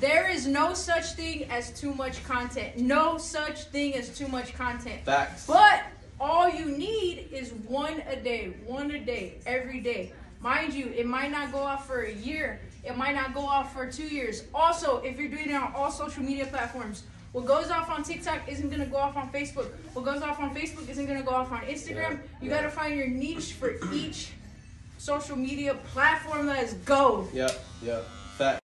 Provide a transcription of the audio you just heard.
There is no such thing as too much content. No such thing as too much content. Facts. But all you need is one a day, one a day, every day. Mind you, it might not go off for a year. It might not go off for two years. Also, if you're doing it on all social media platforms, what goes off on TikTok isn't gonna go off on Facebook. What goes off on Facebook isn't gonna go off on Instagram. Yeah, you yeah. gotta find your niche for each social media platform. that is. go. Yep. Yep. Facts.